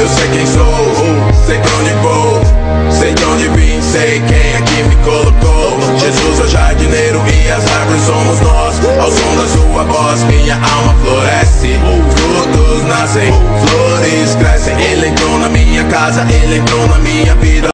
Eu sei quem sou, uh, sei pra onde vou Sei de onde vim, sei quem aqui me colocou. Jesus é o jardineiro e as árvores somos nós. Ao som da sua voz minha alma floresce. Frutos nascem, flores crescem. Ele entrou na minha casa, ele entrou na minha vida.